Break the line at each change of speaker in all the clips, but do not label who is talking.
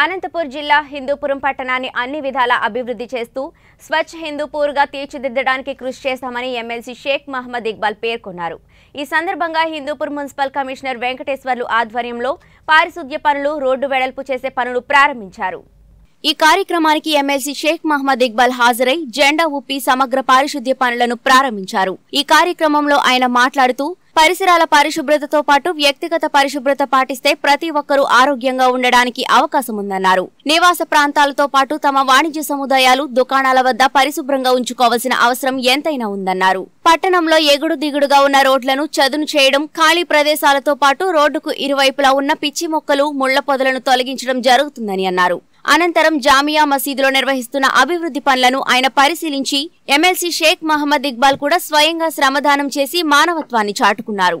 అనంతపూర్ జిల్లా హిందూపురం పట్టణాన్ని అన్ని విధాలా అభివృద్ధి చేస్తూ స్వచ్ఛ హిందూపూర్గా తీర్చిదిద్దడానికి కృషి చేస్తామని ఎమ్మెల్సీ షేక్ మహమ్మద్ ఇక్బాల్ పేర్కొన్నారు. ఈ సందర్భంగా హిందూపూర్ మున్సిపల్ కమిషనర్ వెంకటేశ్వర్లు ఆధ్వర్యంలో పారిశుద్ధ్య పనులు రోడ్డు వెడల్పు చేసే పనులు ప్రారంభించారు. ఈ కార్యక్రమానికి ఎమ్మెల్సీ షేక్ మహమ్మద్ ఇక్బాల్ హాజరై జెండా ఊపి సమగ్ర పారిశుద్ధ్య పనులను ప్రారంభించారు. ఈ కార్యక్రమంలో ఆయన మాట్లాడుతూ పరిసరాల పరిశుభ్రతతో పాటు వ్యక్తిగత పరిశుభ్రత పాటిస్తే ప్రతి ఒక్కరూ ఆరోగ్యంగా ఉండడానికి అవకాశం ఉందన్నారు నివాస ప్రాంతాలతో పాటు తమ వాణిజ్య సముదాయాలు దుకాణాల వద్ద పరిశుభ్రంగా ఉంచుకోవాల్సిన అవసరం ఎంతైనా ఉందన్నారు. పట్టణంలో ఎగుడు దిగుడుగా ఉన్న రోడ్లను చదును చేయడం ఖాళీ ప్రదేశాలతో పాటు రోడ్డుకు ఇరువైపులా ఉన్న పిచ్చి మొక్కలు ముళ్ళ పొదలను తొలగించడం జరుగుతుందని అన్నారు. అనంతరం జామియా మసీదులో నిర్వహిస్తున్న అభివృద్ధి పనులను ఆయన పరిశీలించి ఎమ్మెల్సీ షేక్ మహమ్మద్ ఇక్బాల్ కూడా స్వయంగా శ్రమదానం చేసి మానవత్వాన్ని చాటుకున్నారు.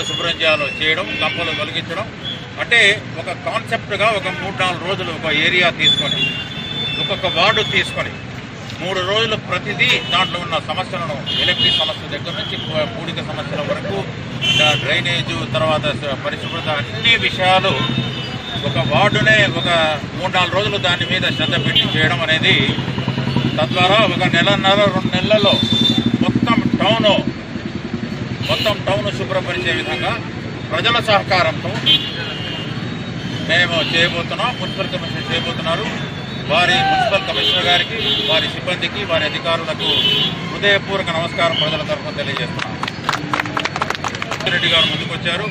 కప్పలు శుభ్రం చేయాలో చేయడం కప్పలు తొలగించడం అంటే ఒక కాన్సెప్ట్గా ఒక మూడు నాలుగు రోజులు ఒక ఏరియా తీసుకొని ఒక్కొక్క వార్డు తీసుకొని మూడు రోజులు ప్రతిదీ దాంట్లో ఉన్న సమస్యలను ఎలక్ట్రిక్ సమస్య దగ్గర నుంచి మూడిక పూడిక సమస్యల వరకు డ్రైనేజు తర్వాత పరిశుభ్రత అన్ని విషయాలు ఒక వార్డునే ఒక మూడు నాలుగు రోజులు దాని మీద శ్రద్ధ పెట్టి చేయడం అనేది తద్వారా ఒక నెలన్నర రెండు నెలల్లో మొత్తం టౌను మొత్తం టౌన్ శుభ్రపరిచే విధంగా ప్రజల సహకారంతో మేము చేయబోతున్నాం. మున్సిపల్ కమిషనర్ చేయబోతున్నారు. వారి మున్సిపల్ కమిషనర్ గారికి వారి సిబ్బందికి వారి అధికారులకు హృదయపూర్వక నమస్కారం ప్రజల తరఫున తెలియజేస్తున్నాం. రెడ్డి గారు ముందుకొచ్చారు.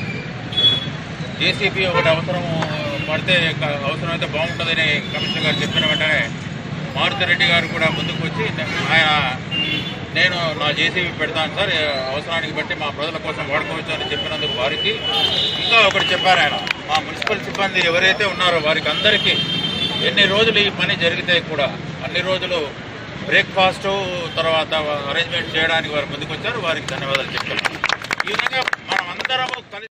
జేసీబీ ఒకటి అవసరం పడితే అవసరమైతే బాగుంటుందని కమిషనర్ గారు చెప్పిన వెంటనే మారుతిరెడ్డి గారు కూడా ముందుకు వచ్చి ఆయన నేను నా జేసీబీ పెడతాను సార్ అవసరానికి బట్టి మా ప్రజల కోసం వాడుకోవచ్చు అని చెప్పినందుకు వారికి ఇంకా ఒకటి చెప్పారు ఆయన. మా మున్సిపల్ సిబ్బంది ఎవరైతే ఉన్నారో వారికి అందరికీ ఎన్ని రోజులు ఈ పని జరిగితే కూడా అన్ని రోజులు బ్రేక్ఫాస్ట్ తర్వాత అరేంజ్మెంట్ చేయడానికి వారు ముందుకు వచ్చారు వారికి ధన్యవాదాలు చెప్తున్నాను. ఈ విధంగా మనం అందరము కలిసి